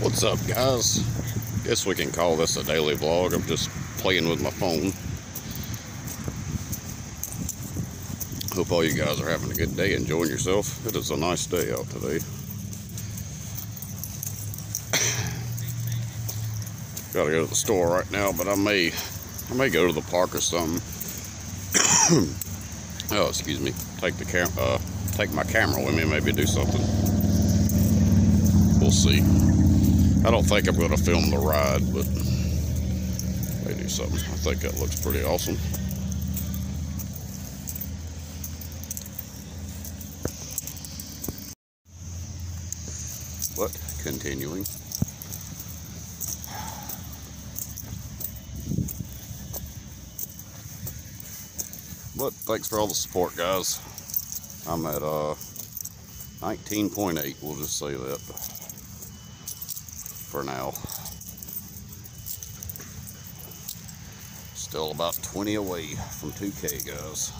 What's up, guys? Guess we can call this a daily vlog. I'm just playing with my phone. Hope all you guys are having a good day, enjoying yourself. It is a nice day out today. Gotta go to the store right now, but I may, I may go to the park or something. oh, excuse me. Take the cam, uh, take my camera with me, maybe do something. We'll see. I don't think I'm going to film the ride, but may do something. I think that looks pretty awesome. But continuing. But thanks for all the support, guys. I'm at uh, 19.8, we'll just say that for now. Still about 20 away from 2K, guys.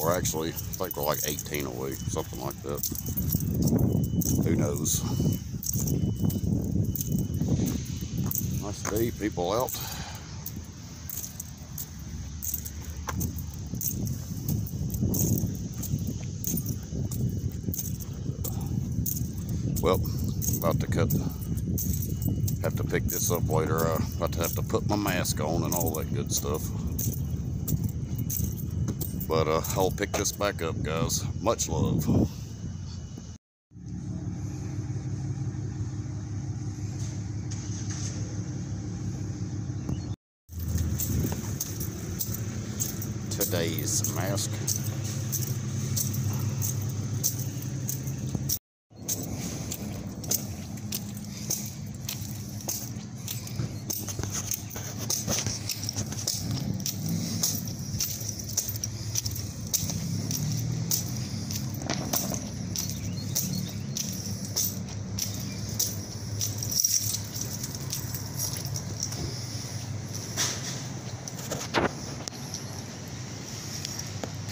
Or actually, I think we're like 18 away, something like that. Who knows? Nice day, people out. Well, about to cut, have to pick this up later. Uh, about to have to put my mask on and all that good stuff. But uh, I'll pick this back up, guys. Much love. Today's mask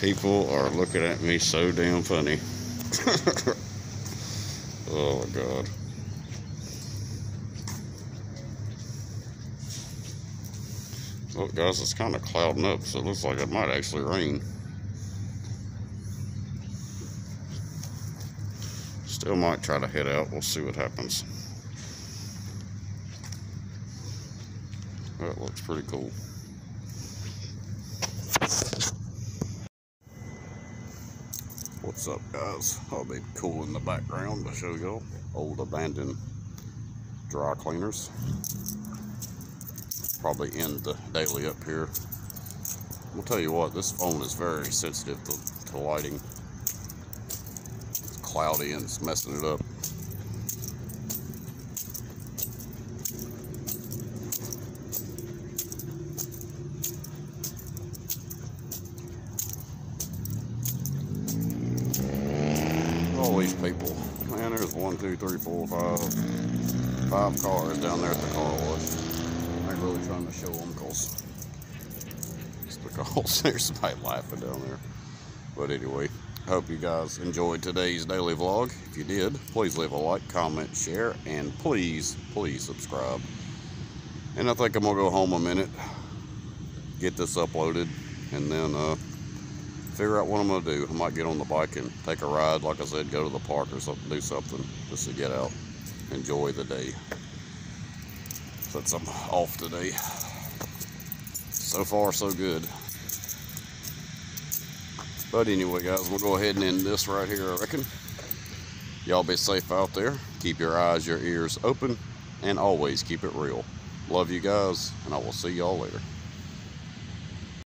People are looking at me so damn funny. oh my god. Look guys, it's kind of clouding up, so it looks like it might actually rain. Still might try to head out, we'll see what happens. That looks pretty cool. What's up guys? I'll be cool in the background to show y'all old abandoned dry cleaners. Probably end the daily up here. I'll tell you what, this phone is very sensitive to, to lighting. It's cloudy and it's messing it up. All these people. Man, there's one, two, three, four, five, five cars down there at the car wash. I'm really trying to show them because it's because there's somebody laughing down there. But anyway, I hope you guys enjoyed today's daily vlog. If you did, please leave a like, comment, share, and please, please subscribe. And I think I'm gonna go home a minute, get this uploaded, and then uh, figure out what I'm gonna do. I might get on the bike and take a ride, like I said, go to the park or something, do something just to get out, enjoy the day. Since I'm off today. So far, so good. But anyway, guys, we'll go ahead and end this right here, I reckon. Y'all be safe out there. Keep your eyes, your ears open, and always keep it real. Love you guys, and I will see y'all later.